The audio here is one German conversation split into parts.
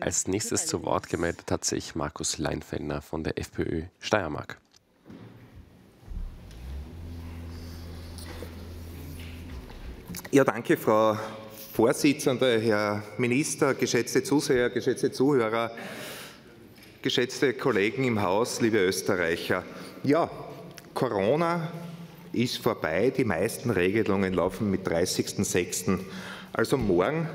Als nächstes zu Wort gemeldet hat sich Markus Leinfellner von der FPÖ Steiermark. Ja, danke, Frau Vorsitzende, Herr Minister, geschätzte Zuseher, geschätzte Zuhörer, geschätzte Kollegen im Haus, liebe Österreicher. Ja, Corona ist vorbei. Die meisten Regelungen laufen mit 30.06. Also morgen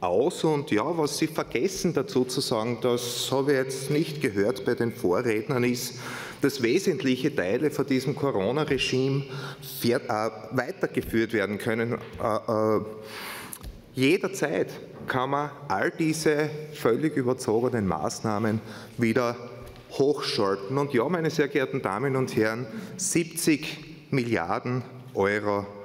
aus. Und ja, was Sie vergessen dazu zu sagen, das habe ich jetzt nicht gehört bei den Vorrednern, ist, dass wesentliche Teile von diesem Corona-Regime äh, weitergeführt werden können. Äh, äh, jederzeit kann man all diese völlig überzogenen Maßnahmen wieder hochschalten. Und ja, meine sehr geehrten Damen und Herren, 70 Milliarden Euro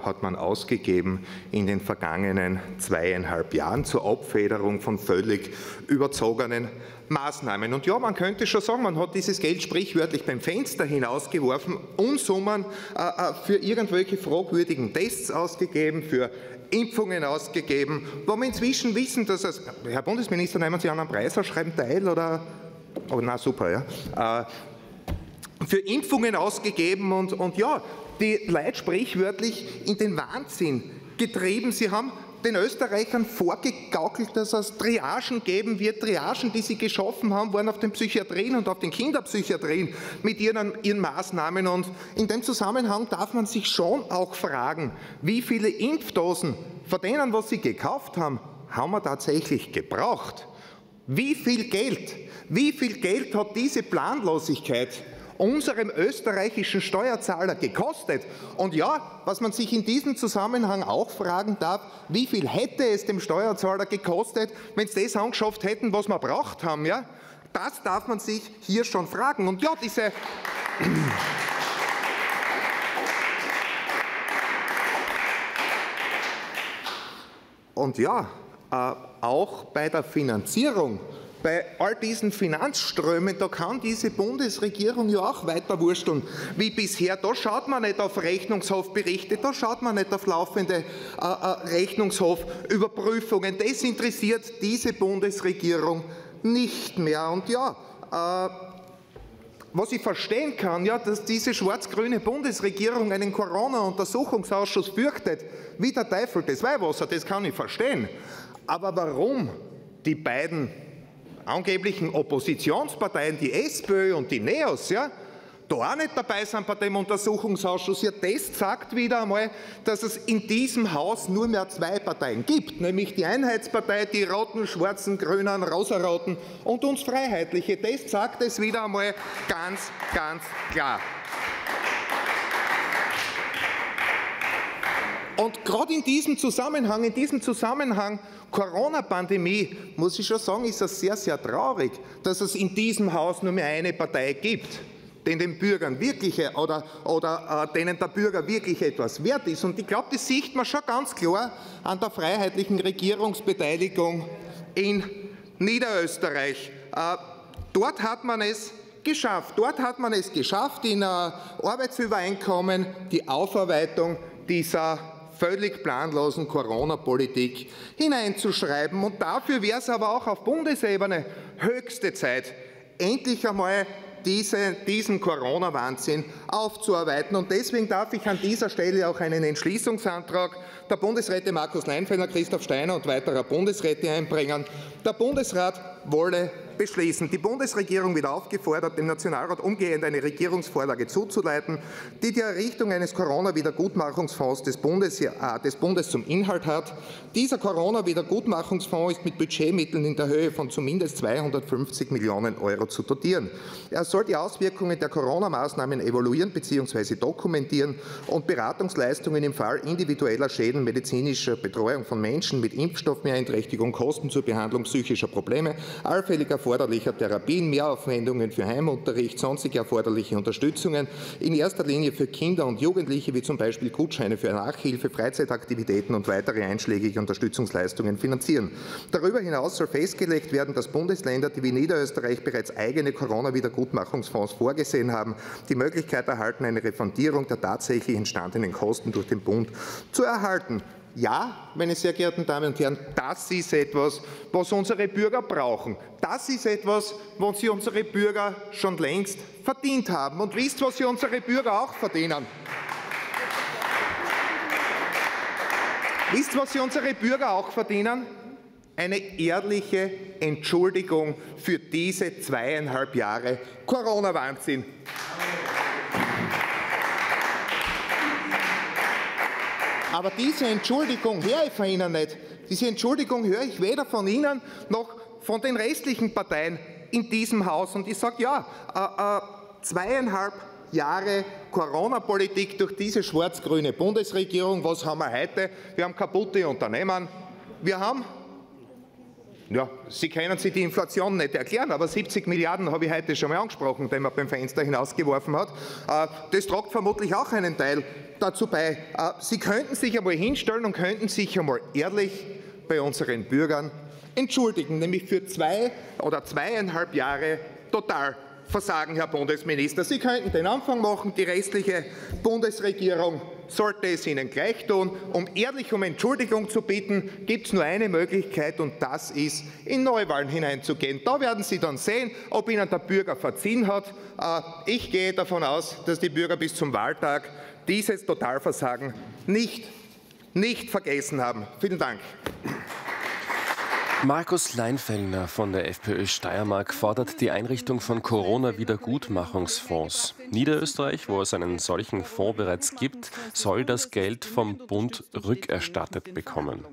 hat man ausgegeben in den vergangenen zweieinhalb Jahren zur Abfederung von völlig überzogenen Maßnahmen. Und ja, man könnte schon sagen, man hat dieses Geld sprichwörtlich beim Fenster hinausgeworfen, Unsummen äh, äh, für irgendwelche fragwürdigen Tests ausgegeben, für Impfungen ausgegeben, wo wir inzwischen wissen, dass es, Herr Bundesminister, nehmen Sie an einem Preisausschreiben teil oder, oh na super, ja, äh, für Impfungen ausgegeben und, und ja, die Leute sprichwörtlich in den Wahnsinn getrieben. Sie haben den Österreichern vorgegaukelt, dass es Triagen geben wird. Triagen, die sie geschaffen haben, waren auf den Psychiatrien und auf den Kinderpsychiatrien mit ihren, ihren Maßnahmen. Und in dem Zusammenhang darf man sich schon auch fragen, wie viele Impfdosen von denen, was sie gekauft haben, haben wir tatsächlich gebraucht? Wie viel Geld, wie viel Geld hat diese Planlosigkeit unserem österreichischen Steuerzahler gekostet. Und ja, was man sich in diesem Zusammenhang auch fragen darf, wie viel hätte es dem Steuerzahler gekostet, wenn sie das angeschafft hätten, was wir braucht haben, ja? Das darf man sich hier schon fragen. Und ja, diese Und ja, äh, auch bei der Finanzierung bei all diesen Finanzströmen, da kann diese Bundesregierung ja auch weiter wursteln wie bisher. Da schaut man nicht auf Rechnungshofberichte, da schaut man nicht auf laufende äh, äh, Rechnungshofüberprüfungen. Das interessiert diese Bundesregierung nicht mehr. Und ja, äh, was ich verstehen kann, ja, dass diese schwarz-grüne Bundesregierung einen Corona-Untersuchungsausschuss fürchtet, wie der Teufel das Weihwasser, das kann ich verstehen. Aber warum die beiden angeblichen Oppositionsparteien, die SPÖ und die NEOS, ja, da auch nicht dabei sind bei dem Untersuchungsausschuss. Ja, das sagt wieder einmal, dass es in diesem Haus nur mehr zwei Parteien gibt, nämlich die Einheitspartei, die Roten, Schwarzen, Grünen, Rosaroten und uns Freiheitliche. Das sagt es wieder einmal ganz, ganz klar. Und gerade in diesem Zusammenhang, in diesem Zusammenhang Corona-Pandemie, muss ich schon sagen, ist es sehr, sehr traurig, dass es in diesem Haus nur mehr eine Partei gibt, den den Bürgern wirkliche oder, oder äh, denen der Bürger wirklich etwas wert ist. Und ich glaube, das sieht man schon ganz klar an der freiheitlichen Regierungsbeteiligung in Niederösterreich. Äh, dort hat man es geschafft. Dort hat man es geschafft, in äh, Arbeitsübereinkommen die Aufarbeitung dieser völlig planlosen Corona-Politik hineinzuschreiben. Und dafür wäre es aber auch auf Bundesebene höchste Zeit, endlich einmal diese, diesen Corona-Wahnsinn aufzuarbeiten. Und deswegen darf ich an dieser Stelle auch einen Entschließungsantrag der Bundesräte Markus Leinfelder, Christoph Steiner und weiterer Bundesräte einbringen. Der Bundesrat wolle beschließen. Die Bundesregierung wird aufgefordert, dem Nationalrat umgehend eine Regierungsvorlage zuzuleiten, die die Errichtung eines Corona-Wiedergutmachungsfonds des Bundes, äh, des Bundes zum Inhalt hat. Dieser Corona-Wiedergutmachungsfonds ist mit Budgetmitteln in der Höhe von zumindest 250 Millionen Euro zu dotieren. Er soll die Auswirkungen der Corona-Maßnahmen evaluieren bzw. dokumentieren und Beratungsleistungen im Fall individueller Schäden medizinischer Betreuung von Menschen mit Impfstoffbeeinträchtigung, Kosten zur Behandlung psychischer Probleme, allfälliger erforderlicher Therapien, Mehraufwendungen für Heimunterricht, sonstige erforderliche Unterstützungen, in erster Linie für Kinder und Jugendliche, wie zum Beispiel Gutscheine für Nachhilfe, Freizeitaktivitäten und weitere einschlägige Unterstützungsleistungen finanzieren. Darüber hinaus soll festgelegt werden, dass Bundesländer, die wie Niederösterreich bereits eigene Corona-Wiedergutmachungsfonds vorgesehen haben, die Möglichkeit erhalten, eine Refundierung der tatsächlich entstandenen Kosten durch den Bund zu erhalten. Ja, meine sehr geehrten Damen und Herren, das ist etwas, was unsere Bürger brauchen. Das ist etwas, was sie unsere Bürger schon längst verdient haben. Und wisst, was sie unsere Bürger auch verdienen? Wisst, was sie unsere Bürger auch verdienen? Eine ehrliche Entschuldigung für diese zweieinhalb Jahre Corona-Wahnsinn. Aber diese Entschuldigung höre ich von Ihnen nicht. Diese Entschuldigung höre ich weder von Ihnen noch von den restlichen Parteien in diesem Haus. Und ich sage ja, äh, äh, zweieinhalb Jahre Corona-Politik durch diese schwarz-grüne Bundesregierung. Was haben wir heute? Wir haben kaputte Unternehmen. Wir haben ja, Sie können sich die Inflation nicht erklären, aber 70 Milliarden habe ich heute schon mal angesprochen, den man beim Fenster hinausgeworfen hat. Äh, das tragt vermutlich auch einen Teil dazu bei. Äh, Sie könnten sich einmal hinstellen und könnten sich einmal ehrlich bei unseren Bürgern entschuldigen, nämlich für zwei oder zweieinhalb Jahre total versagen, Herr Bundesminister. Sie könnten den Anfang machen, die restliche Bundesregierung sollte es Ihnen gleich tun. Um ehrlich um Entschuldigung zu bitten, gibt es nur eine Möglichkeit und das ist, in Neuwahlen hineinzugehen. Da werden Sie dann sehen, ob Ihnen der Bürger verziehen hat. Äh, ich gehe davon aus, dass die Bürger bis zum Wahltag dieses Totalversagen nicht, nicht vergessen haben. Vielen Dank. Markus Leinfellner von der FPÖ Steiermark fordert die Einrichtung von Corona-Wiedergutmachungsfonds. Niederösterreich, wo es einen solchen Fonds bereits gibt, soll das Geld vom Bund rückerstattet bekommen.